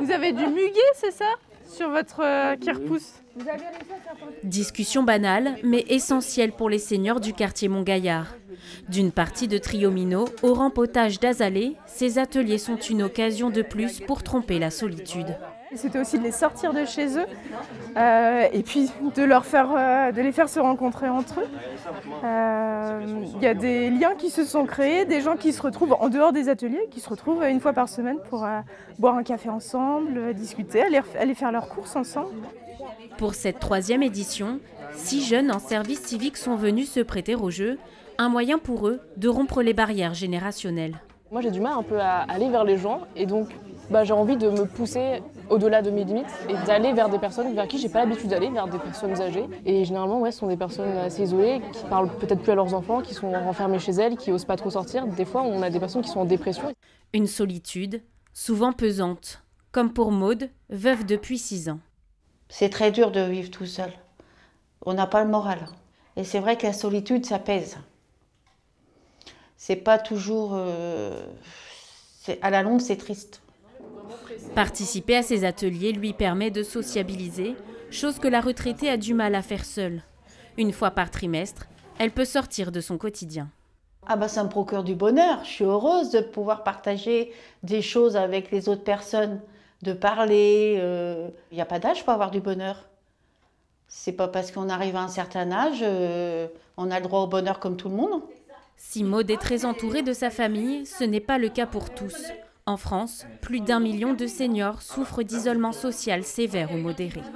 Vous avez du muguet, c'est ça Sur votre euh, qui Discussion banale, mais essentielle pour les seniors du quartier Montgaillard. D'une partie de Triomino au rempotage d'Azalée, ces ateliers sont une occasion de plus pour tromper la solitude. C'était aussi de les sortir de chez eux euh, et puis de, leur faire, euh, de les faire se rencontrer entre eux. Euh, Il y a des liens qui se sont créés, des gens qui se retrouvent en dehors des ateliers, qui se retrouvent une fois par semaine pour euh, boire un café ensemble, discuter, aller, aller faire leurs courses ensemble. Pour cette troisième édition, six jeunes en service civique sont venus se prêter au jeu, un moyen pour eux de rompre les barrières générationnelles. Moi j'ai du mal un peu à aller vers les gens et donc bah, j'ai envie de me pousser au-delà de mes limites et d'aller vers des personnes vers qui j'ai pas l'habitude d'aller, vers des personnes âgées. Et généralement, ouais, ce sont des personnes assez isolées, qui parlent peut-être plus à leurs enfants, qui sont renfermées chez elles, qui osent pas trop sortir. Des fois, on a des personnes qui sont en dépression. Une solitude, souvent pesante, comme pour Maude, veuve depuis six ans. C'est très dur de vivre tout seul. On n'a pas le moral. Et c'est vrai que la solitude, ça pèse. C'est pas toujours. euh, à la longue, c'est triste. Participer à ces ateliers lui permet de sociabiliser, chose que la retraitée a du mal à faire seule. Une fois par trimestre, elle peut sortir de son quotidien. Ah bah ça me procure du bonheur. Je suis heureuse de pouvoir partager des choses avec les autres personnes, de parler. euh, Il n'y a pas d'âge pour avoir du bonheur. C'est pas parce qu'on arrive à un certain âge, euh, on a le droit au bonheur comme tout le monde. Si Maud est très entourée de sa famille, ce n'est pas le cas pour tous. En France, plus d'un million de seniors souffrent d'isolement social sévère ou modéré.